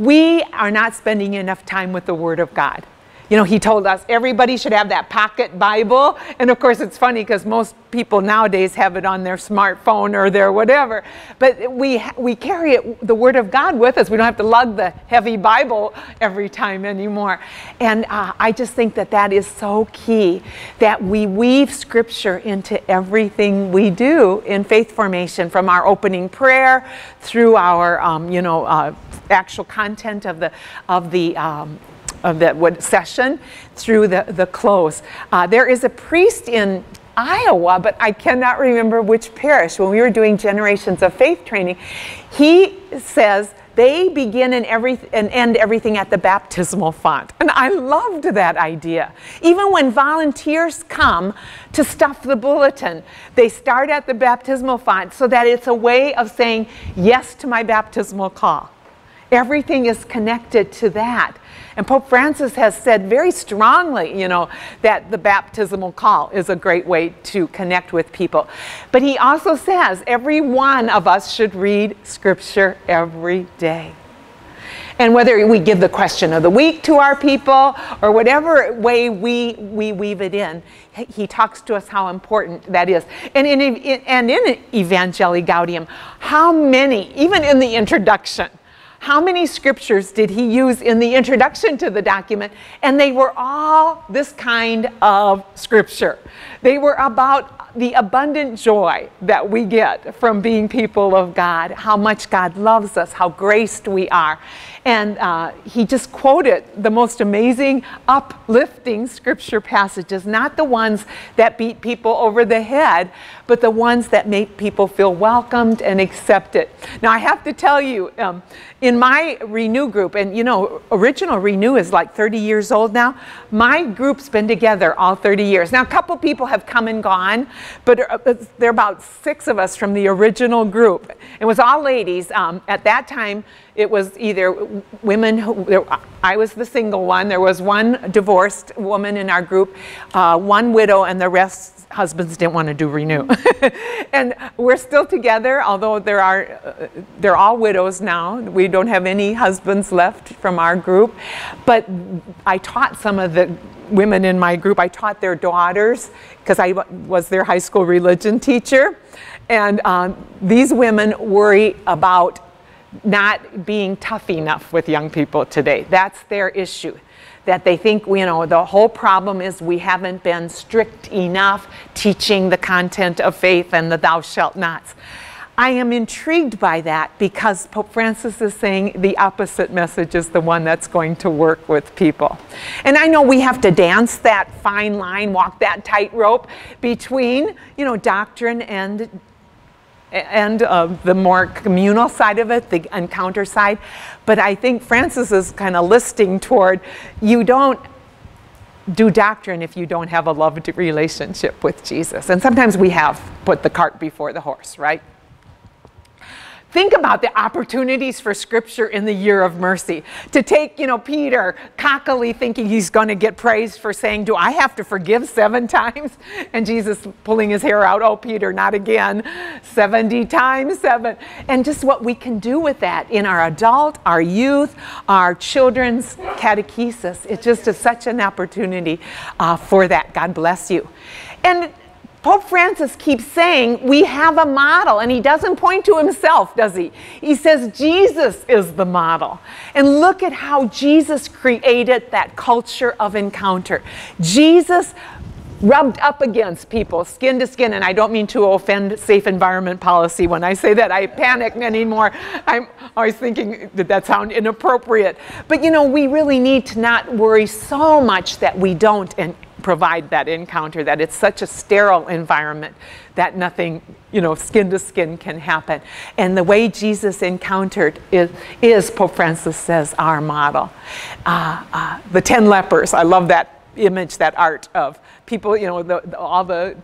we are not spending enough time with the Word of God. You know, he told us everybody should have that pocket Bible. And of course, it's funny because most people nowadays have it on their smartphone or their whatever. But we, we carry it, the Word of God with us. We don't have to lug the heavy Bible every time anymore. And uh, I just think that that is so key that we weave Scripture into everything we do in faith formation, from our opening prayer through our, um, you know, uh, actual content of the of the um, of that session through the, the close. Uh, there is a priest in Iowa, but I cannot remember which parish. When we were doing Generations of Faith training, he says they begin and, every, and end everything at the baptismal font. And I loved that idea. Even when volunteers come to stuff the bulletin, they start at the baptismal font so that it's a way of saying yes to my baptismal call. Everything is connected to that. And Pope Francis has said very strongly, you know, that the baptismal call is a great way to connect with people. But he also says every one of us should read Scripture every day. And whether we give the question of the week to our people or whatever way we, we weave it in, he talks to us how important that is. And in, and in Evangelii Gaudium, how many, even in the introduction, how many scriptures did he use in the introduction to the document? And they were all this kind of scripture. They were about the abundant joy that we get from being people of God, how much God loves us, how graced we are. And uh, he just quoted the most amazing, uplifting scripture passages, not the ones that beat people over the head, but the ones that make people feel welcomed and accepted. Now, I have to tell you, um, in my Renew group, and you know, original Renew is like 30 years old now, my group's been together all 30 years. Now, a couple people have come and gone, but uh, there are about six of us from the original group. It was all ladies. Um, at that time, it was either women who, I was the single one, there was one divorced woman in our group, uh, one widow, and the rest husbands didn't want to do renew. and we're still together, although there are, uh, they're all widows now. We don't have any husbands left from our group. But I taught some of the women in my group, I taught their daughters because I was their high school religion teacher. And um, these women worry about not being tough enough with young people today. That's their issue that they think, you know, the whole problem is we haven't been strict enough teaching the content of faith and the thou shalt nots. I am intrigued by that because Pope Francis is saying the opposite message is the one that's going to work with people. And I know we have to dance that fine line, walk that tightrope between, you know, doctrine and and uh, the more communal side of it, the encounter side. But I think Francis is kind of listing toward you don't do doctrine if you don't have a loved relationship with Jesus. And sometimes we have put the cart before the horse, right? Think about the opportunities for scripture in the year of mercy. To take, you know, Peter cockily thinking he's going to get praised for saying, Do I have to forgive seven times? And Jesus pulling his hair out, Oh, Peter, not again. 70 times seven. And just what we can do with that in our adult, our youth, our children's catechesis. It just is such an opportunity uh, for that. God bless you. And Pope Francis keeps saying we have a model, and he doesn't point to himself, does he? He says Jesus is the model. And look at how Jesus created that culture of encounter. Jesus rubbed up against people, skin to skin, and I don't mean to offend safe environment policy when I say that. I panic anymore. I'm always thinking that that sound inappropriate. But you know, we really need to not worry so much that we don't provide that encounter, that it's such a sterile environment that nothing, you know, skin to skin can happen. And the way Jesus encountered is, is Pope Francis says, our model. Uh, uh, the 10 lepers, I love that image, that art of people, you know, the, the, all the,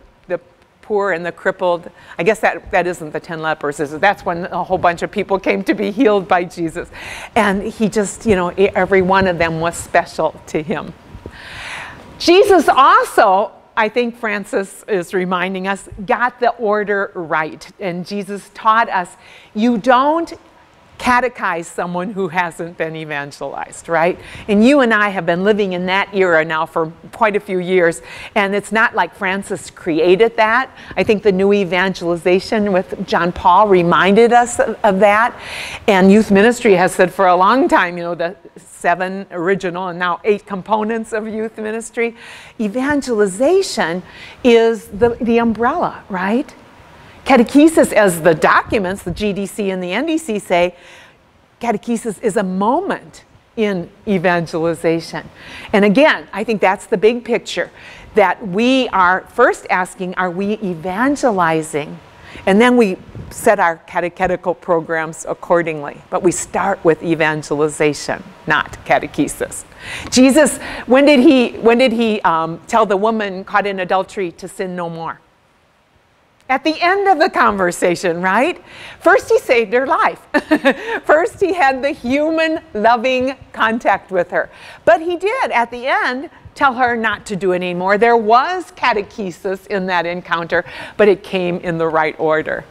poor and the crippled. I guess that, that isn't the 10 lepers, is it? That's when a whole bunch of people came to be healed by Jesus. And he just, you know, every one of them was special to him. Jesus also, I think Francis is reminding us, got the order right. And Jesus taught us you don't catechize someone who hasn't been evangelized, right? And you and I have been living in that era now for quite a few years, and it's not like Francis created that. I think the new evangelization with John Paul reminded us of, of that, and youth ministry has said for a long time, you know, the seven original and now eight components of youth ministry. Evangelization is the, the umbrella, right? Catechesis, as the documents, the GDC and the NDC say, catechesis is a moment in evangelization. And again, I think that's the big picture that we are first asking, are we evangelizing? And then we set our catechetical programs accordingly. But we start with evangelization, not catechesis. Jesus, when did he, when did he um, tell the woman caught in adultery to sin no more? At the end of the conversation, right? First, he saved her life. First, he had the human loving contact with her. But he did, at the end, tell her not to do it anymore. There was catechesis in that encounter, but it came in the right order.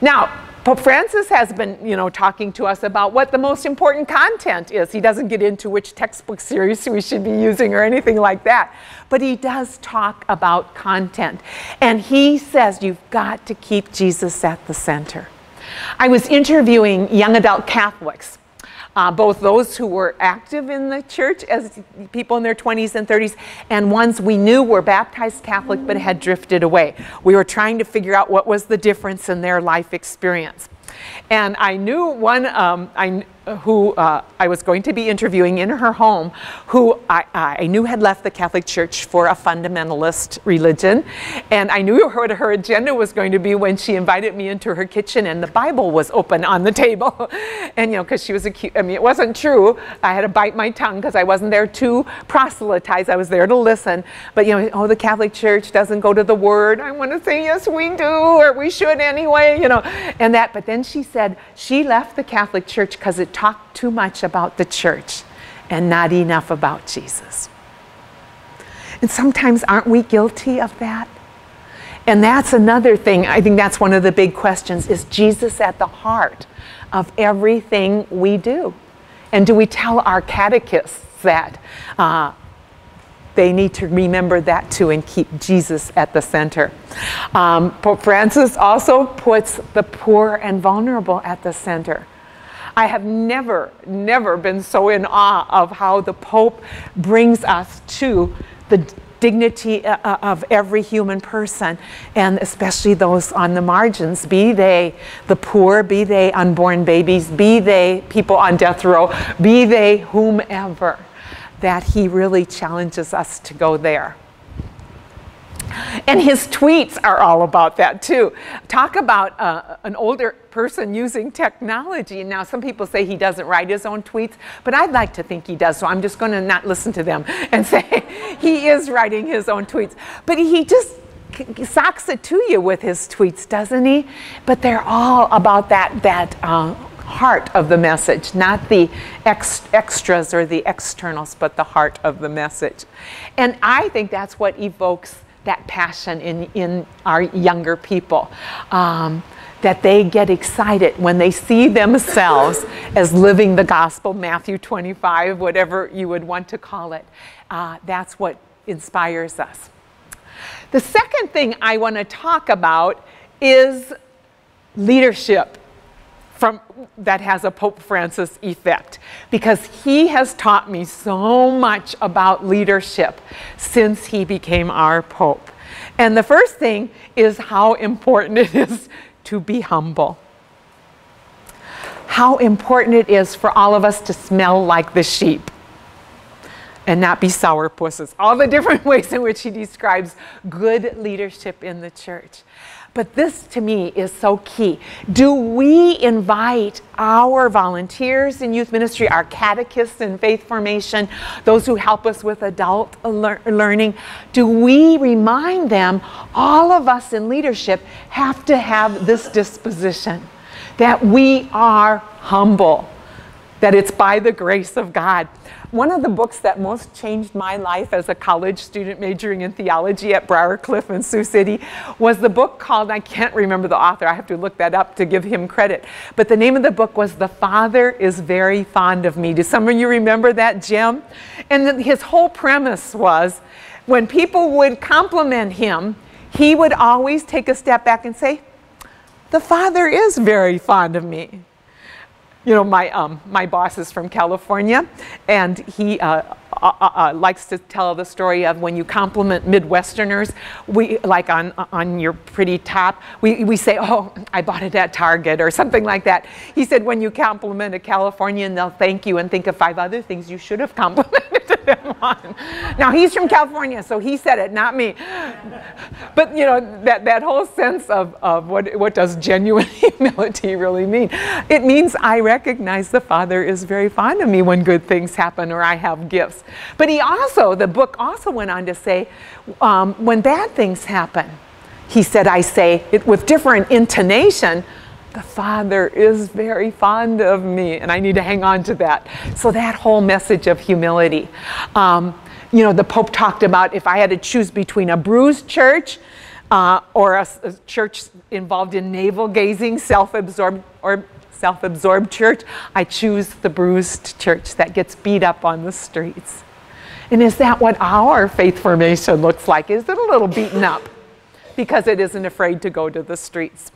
Now, Pope Francis has been, you know, talking to us about what the most important content is. He doesn't get into which textbook series we should be using or anything like that, but he does talk about content. And he says you've got to keep Jesus at the center. I was interviewing young adult Catholics uh, both those who were active in the church as people in their 20s and 30s, and ones we knew were baptized Catholic but had drifted away. We were trying to figure out what was the difference in their life experience. And I knew one um, I, who uh, I was going to be interviewing in her home, who I, I, knew had left the Catholic Church for a fundamentalist religion. And I knew what her agenda was going to be when she invited me into her kitchen and the Bible was open on the table. and, you know, because she was accused, I mean, it wasn't true. I had to bite my tongue because I wasn't there to proselytize. I was there to listen. But, you know, oh, the Catholic Church doesn't go to the Word. I want to say, yes, we do, or we should anyway, you know, and that. But then she said she left the Catholic Church because it talk too much about the church and not enough about Jesus. And sometimes aren't we guilty of that? And that's another thing. I think that's one of the big questions is Jesus at the heart of everything we do? And do we tell our catechists that? Uh, they need to remember that too and keep Jesus at the center. Um, Pope Francis also puts the poor and vulnerable at the center. I have never, never been so in awe of how the Pope brings us to the dignity uh, uh, of every human person, and especially those on the margins, be they the poor, be they unborn babies, be they people on death row, be they whomever, that he really challenges us to go there. And his tweets are all about that too. Talk about uh, an older person using technology. Now, some people say he doesn't write his own tweets, but I'd like to think he does, so I'm just going to not listen to them and say he is writing his own tweets. But he just socks it to you with his tweets, doesn't he? But they're all about that, that uh, heart of the message, not the ex extras or the externals, but the heart of the message. And I think that's what evokes that passion in, in our younger people. Um, that they get excited when they see themselves as living the gospel, Matthew 25, whatever you would want to call it. Uh, that's what inspires us. The second thing I want to talk about is leadership from, that has a Pope Francis effect because he has taught me so much about leadership since he became our Pope. And the first thing is how important it is to be humble. How important it is for all of us to smell like the sheep and not be sourpusses. All the different ways in which he describes good leadership in the church. But this to me is so key. Do we invite our volunteers in youth ministry, our catechists in faith formation, those who help us with adult lear learning, do we remind them all of us in leadership have to have this disposition that we are humble? that it's by the grace of God. One of the books that most changed my life as a college student majoring in theology at Briarcliff in Sioux City was the book called, I can't remember the author, I have to look that up to give him credit. But the name of the book was The Father is Very Fond of Me. Do some of you remember that, Jim? And his whole premise was when people would compliment him, he would always take a step back and say, The Father is very fond of me you know, my, um, my boss is from California, and he uh, uh, likes to tell the story of when you compliment Midwesterners, we like on on your pretty top, we, we say, "Oh, I bought it at Target" or something like that. He said, when you compliment a Californian, they'll thank you and think of five other things you should have complimented them on. Now he's from California, so he said it, not me. But you know that that whole sense of of what what does genuine humility really mean? It means I recognize the Father is very fond of me when good things happen or I have gifts. But he also, the book also went on to say, um, when bad things happen, he said, I say it with different intonation, the Father is very fond of me, and I need to hang on to that. So, that whole message of humility. Um, you know, the Pope talked about if I had to choose between a bruised church uh, or a, a, church involved in navel gazing, self absorbed, or self absorbed church, I choose the bruised church that gets beat up on the streets. And is that what our faith formation looks like? Is it a little beaten up because it isn't afraid to go to the streets?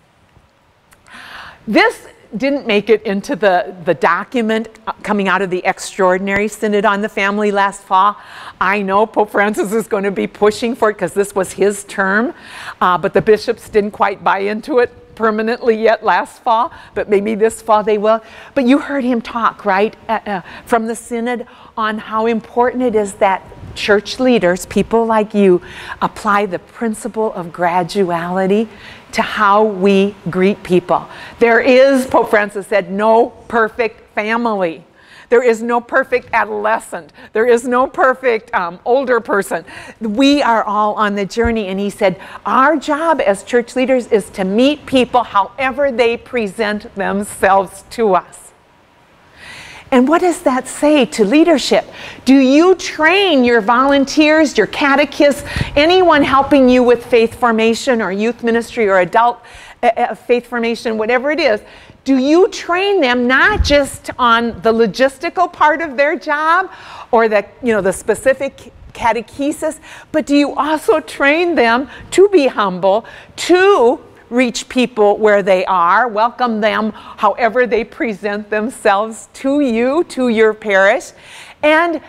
This didn't make it into the, the document coming out of the extraordinary synod on the family last fall. I know Pope Francis is going to be pushing for it because this was his term, uh, but the bishops didn't quite buy into it permanently yet last fall, but maybe this fall they will. But you heard him talk, right, uh, uh, from the Synod on how important it is that church leaders, people like you, apply the principle of graduality to how we greet people. There is, Pope Francis said, no perfect family. There is no perfect adolescent. There is no perfect um, older person. We are all on the journey. And he said, Our job as church leaders is to meet people however they present themselves to us. And what does that say to leadership? Do you train your volunteers, your catechists, anyone helping you with faith formation or youth ministry or adult uh, uh faith formation, whatever it is? Do you train them not just on the logistical part of their job or the, you know, the specific catechesis, but do you also train them to be humble, to reach people where they are, welcome them however they present themselves to you, to your parish, and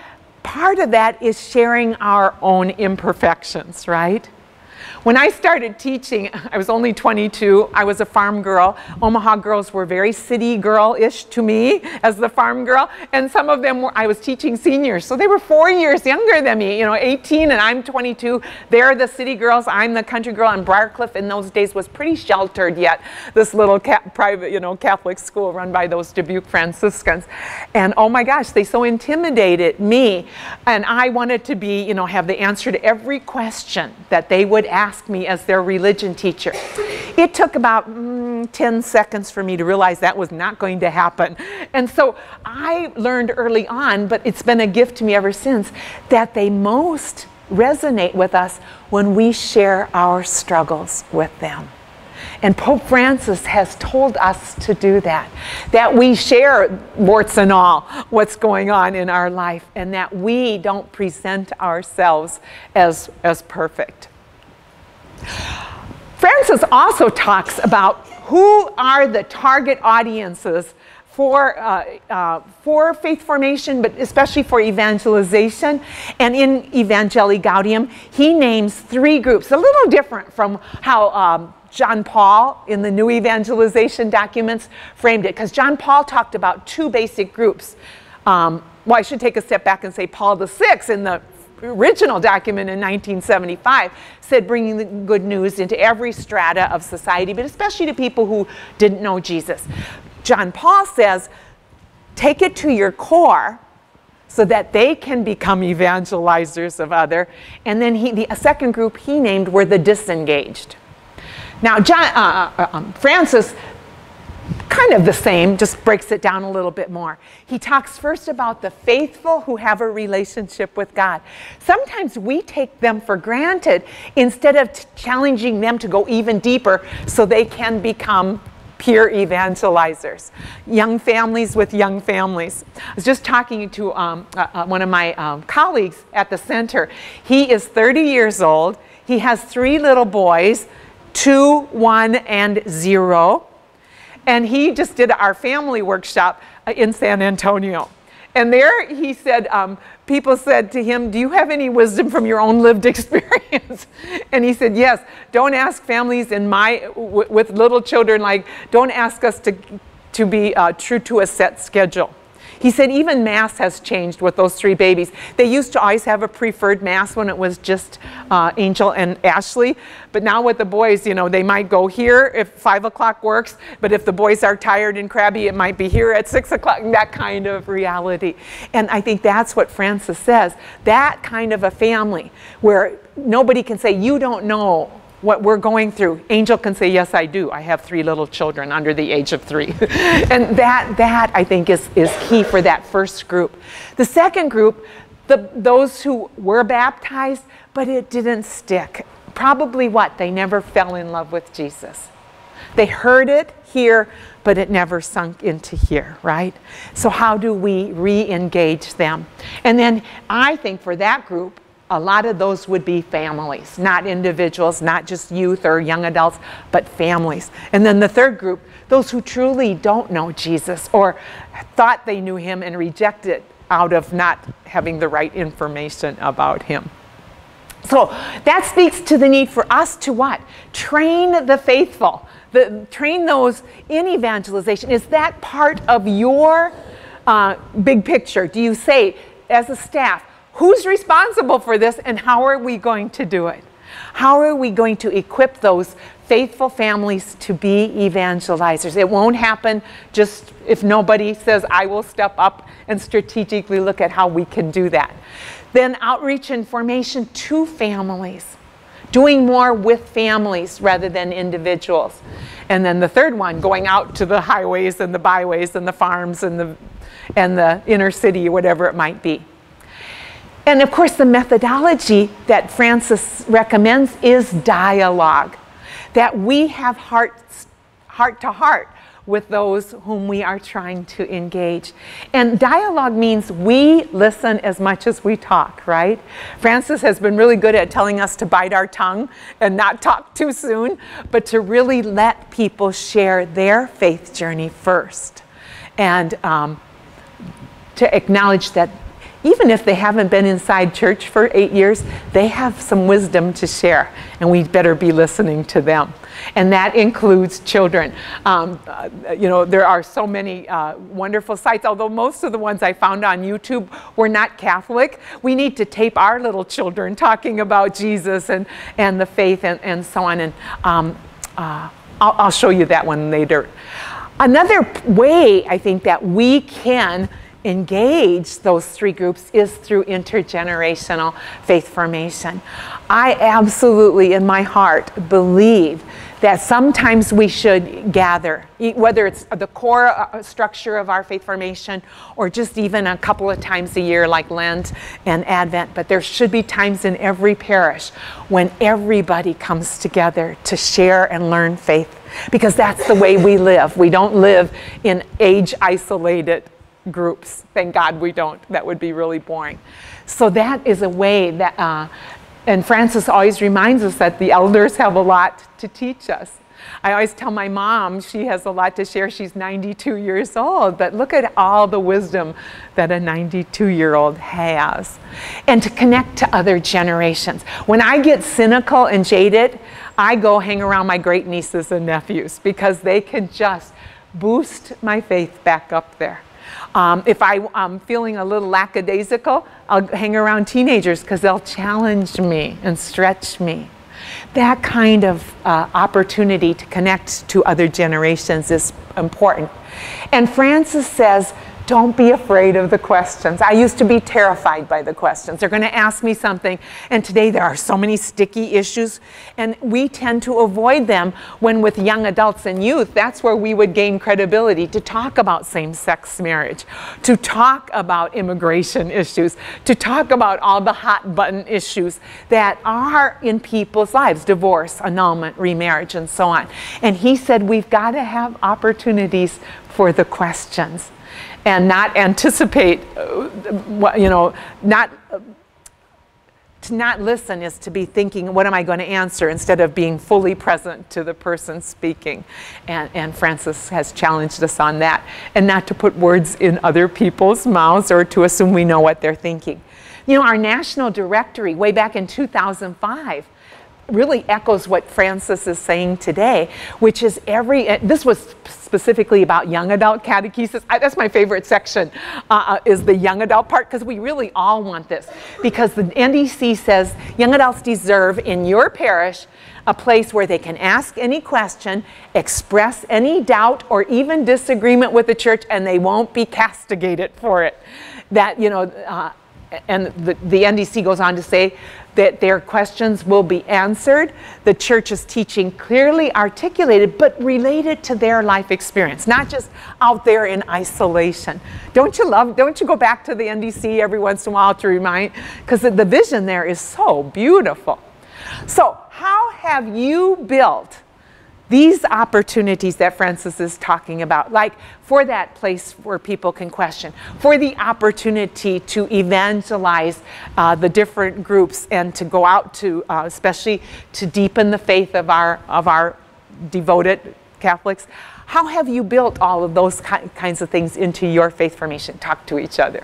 part of that is sharing our own imperfections, right? When I started teaching, I was only 22. I was a farm girl. Omaha girls were very city girl-ish to me as the farm girl. And some of them were, I was teaching seniors. So they were four years younger than me, you know, 18 and I'm 22. They're the city girls. I'm the country girl. And Briarcliff in those days was pretty sheltered yet. This little private, you know, Catholic school run by those Dubuque Franciscans. And oh my gosh, they so intimidated me. And I wanted to be, you know, have the answer to every question that they would asked me as their religion teacher. It took about mm, 10 seconds for me to realize that was not going to happen. And so I learned early on, but it's been a gift to me ever since, that they most resonate with us when we share our struggles with them. And Pope Francis has told us to do that, that we share warts and all what's going on in our life, and that we don't present ourselves as, as perfect. Francis also talks about who are the target audiences for, uh, uh, for faith formation, but especially for evangelization. And in Evangelii Gaudium, he names three groups, a little different from how um, John Paul in the new evangelization documents framed it, because John Paul talked about two basic groups. Um, well, I should take a step back and say Paul VI in the original document in 1975 said bringing the good news into every strata of society, but especially to people who didn't know Jesus. John Paul says, take it to your core so that they can become evangelizers of other. And then he, the second group he named were the disengaged. Now, John, uh, uh, um, Francis kind of the same, just breaks it down a little bit more. He talks first about the faithful who have a relationship with God. Sometimes we take them for granted instead of challenging them to go even deeper so they can become peer evangelizers, young families with young families. I was just talking to um, uh, uh, one of my um, colleagues at the center. He is 30 years old. He has three little boys, two, one, and zero. And he just did our family workshop uh, in San Antonio. And there he said, um, people said to him, Do you have any wisdom from your own lived experience? and he said, Yes. Don't ask families in my, with little children, like, don't ask us to, to be uh, true to a set schedule. He said even Mass has changed with those three babies. They used to always have a preferred Mass when it was just uh, Angel and Ashley, but now with the boys, you know, they might go here if 5 o'clock works, but if the boys are tired and crabby, it might be here at 6 o'clock, that kind of reality. And I think that's what Francis says. That kind of a family where nobody can say, you don't know what we're going through. Angel can say, Yes, I do. I have three little children under the age of three. and that, that I think, is, is key for that first group. The second group, the, those who were baptized, but it didn't stick. Probably what? They never fell in love with Jesus. They heard it here, but it never sunk into here, right? So, how do we re engage them? And then I think for that group, a lot of those would be families, not individuals, not just youth or young adults, but families. And then the third group, those who truly don't know Jesus or thought they knew him and rejected out of not having the right information about him. So that speaks to the need for us to what? Train the faithful. The, train those in evangelization. Is that part of your uh, big picture? Do you say, as a staff, Who's responsible for this and how are we going to do it? How are we going to equip those faithful families to be evangelizers? It won't happen just if nobody says, I will step up and strategically look at how we can do that. Then outreach and formation to families, doing more with families rather than individuals. And then the third one, going out to the highways and the byways and the farms and the, and the inner city, whatever it might be. And of course, the methodology that Francis recommends is dialogue, that we have hearts, heart to heart with those whom we are trying to engage. And dialogue means we listen as much as we talk, right? Francis has been really good at telling us to bite our tongue and not talk too soon, but to really let people share their faith journey first. And um, to acknowledge that even if they haven't been inside church for eight years, they have some wisdom to share, and we better be listening to them. And that includes children. Um, uh, you know, there are so many uh, wonderful sites, although most of the ones I found on YouTube were not Catholic. We need to tape our little children talking about Jesus and, and the faith and, and so on. And um, uh, I'll, I'll show you that one later. Another way I think that we can engage those three groups is through intergenerational faith formation. I absolutely, in my heart, believe that sometimes we should gather, whether it's the core uh, structure of our faith formation or just even a couple of times a year, like Lent and Advent. But there should be times in every parish when everybody comes together to share and learn faith because that's the way we live. We don't live in age isolated groups. Thank God we don't. That would be really boring. So that is a way that, uh, and Francis always reminds us that the elders have a lot to teach us. I always tell my mom she has a lot to share. She's 92 years old, but look at all the wisdom that a 92 year old has. And to connect to other generations. When I get cynical and jaded, I go hang around my great nieces and nephews because they can just boost my faith back up there. Um, if I, am feeling a little lackadaisical, I'll hang around teenagers because they'll challenge me and stretch me. That kind of uh, opportunity to connect to other generations is important. And Francis says Don't be afraid of the questions. I used to be terrified by the questions. They're going to ask me something, and today there are so many sticky issues, and we tend to avoid them when, with young adults and youth, that's where we would gain credibility to talk about same sex marriage, to talk about immigration issues, to talk about all the hot button issues that are in people's lives divorce, annulment, remarriage, and so on. And he said we've got to have opportunities for the questions and not anticipate, uh, you know, not. To not listen is to be thinking, what am I going to answer, instead of being fully present to the person speaking. And, and Francis has challenged us on that, and not to put words in other people's mouths or to assume we know what they're thinking. You know, our national directory, way back in 2005, really echoes what Francis is saying today, which is every, this was specifically about young adult catechesis. I, that's my favorite section, uh, uh is the young adult part, because we really all want this. Because the NDC says young adults deserve in your parish a place where they can ask any question, express any doubt or even disagreement with the church, and they won't be castigated for it. That, you know, uh, and the, the NDC goes on to say that their questions will be answered. The church's teaching clearly articulated, but related to their life experience, not just out there in isolation. Don't you love, don't you go back to the NDC every once in a while to remind, because the, vision there is so beautiful. So, how have you built these opportunities that Francis is talking about, like for that place where people can question, for the opportunity to evangelize uh, the different groups and to go out to, uh, especially to deepen the faith of our, of our devoted Catholics. How have you built all of those ki kinds of things into your faith formation? Talk to each other.